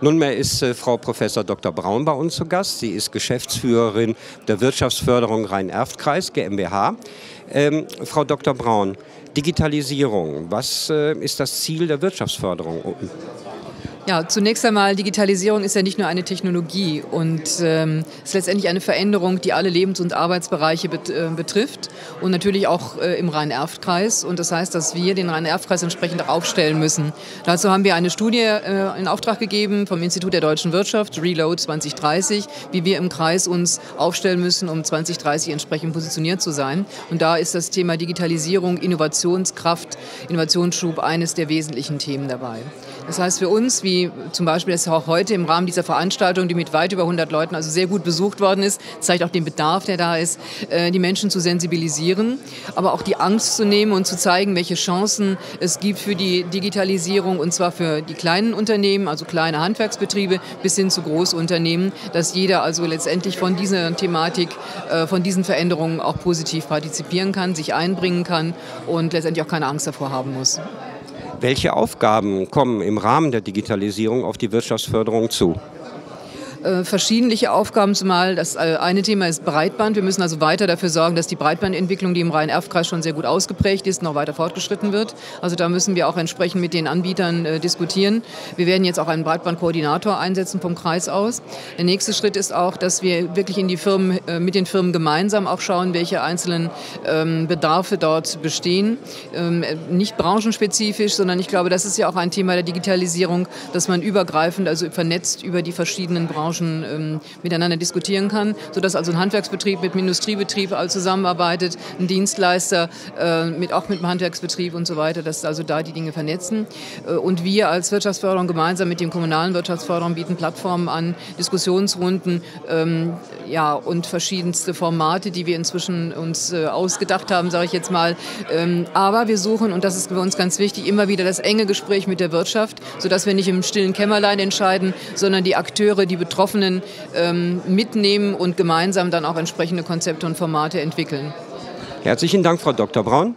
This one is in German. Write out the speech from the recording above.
Nunmehr ist äh, Frau Professor Dr. Braun bei uns zu Gast. Sie ist Geschäftsführerin der Wirtschaftsförderung Rhein-Erft-Kreis GmbH. Ähm, Frau Dr. Braun, Digitalisierung, was äh, ist das Ziel der Wirtschaftsförderung? Ja, zunächst einmal, Digitalisierung ist ja nicht nur eine Technologie und ähm, ist letztendlich eine Veränderung, die alle Lebens- und Arbeitsbereiche bet äh, betrifft und natürlich auch äh, im Rhein-Erft-Kreis. Und das heißt, dass wir den Rhein-Erft-Kreis entsprechend aufstellen müssen. Dazu haben wir eine Studie äh, in Auftrag gegeben vom Institut der deutschen Wirtschaft, Reload 2030, wie wir im Kreis uns aufstellen müssen, um 2030 entsprechend positioniert zu sein. Und da ist das Thema Digitalisierung, Innovationskraft, Innovationsschub eines der wesentlichen Themen dabei. Das heißt für uns, wie zum Beispiel es auch heute im Rahmen dieser Veranstaltung, die mit weit über 100 Leuten also sehr gut besucht worden ist, zeigt auch den Bedarf, der da ist, äh, die Menschen zu sensibilisieren, aber auch die Angst zu nehmen und zu zeigen, welche Chancen es gibt für die Digitalisierung und zwar für die kleinen Unternehmen, also kleine Handwerksbetriebe bis hin zu Großunternehmen, dass jeder also letztendlich von dieser Thematik, äh, von diesen Veränderungen auch positiv partizipieren kann, sich einbringen kann und letztendlich auch keine Angst davor haben muss. Welche Aufgaben kommen im Rahmen der Digitalisierung auf die Wirtschaftsförderung zu? Äh, verschiedene Aufgaben, zumal das äh, eine Thema ist Breitband. Wir müssen also weiter dafür sorgen, dass die Breitbandentwicklung, die im Rhein-Erf-Kreis schon sehr gut ausgeprägt ist, noch weiter fortgeschritten wird. Also da müssen wir auch entsprechend mit den Anbietern äh, diskutieren. Wir werden jetzt auch einen Breitbandkoordinator einsetzen vom Kreis aus. Der nächste Schritt ist auch, dass wir wirklich in die Firmen, äh, mit den Firmen gemeinsam auch schauen, welche einzelnen ähm, Bedarfe dort bestehen. Ähm, nicht branchenspezifisch, sondern ich glaube, das ist ja auch ein Thema der Digitalisierung, dass man übergreifend, also vernetzt über die verschiedenen Branchen Branchen ähm, miteinander diskutieren kann, sodass also ein Handwerksbetrieb mit einem Industriebetrieb also zusammenarbeitet, ein Dienstleister äh, mit, auch mit dem Handwerksbetrieb und so weiter, dass also da die Dinge vernetzen. Äh, und wir als Wirtschaftsförderung gemeinsam mit dem kommunalen Wirtschaftsförderung bieten Plattformen an, Diskussionsrunden ähm, ja, und verschiedenste Formate, die wir inzwischen uns äh, ausgedacht haben, sage ich jetzt mal. Ähm, aber wir suchen, und das ist für uns ganz wichtig, immer wieder das enge Gespräch mit der Wirtschaft, sodass wir nicht im stillen Kämmerlein entscheiden, sondern die Akteure, die Betroffenen Betroffenen ähm, mitnehmen und gemeinsam dann auch entsprechende Konzepte und Formate entwickeln. Herzlichen Dank, Frau Dr. Braun.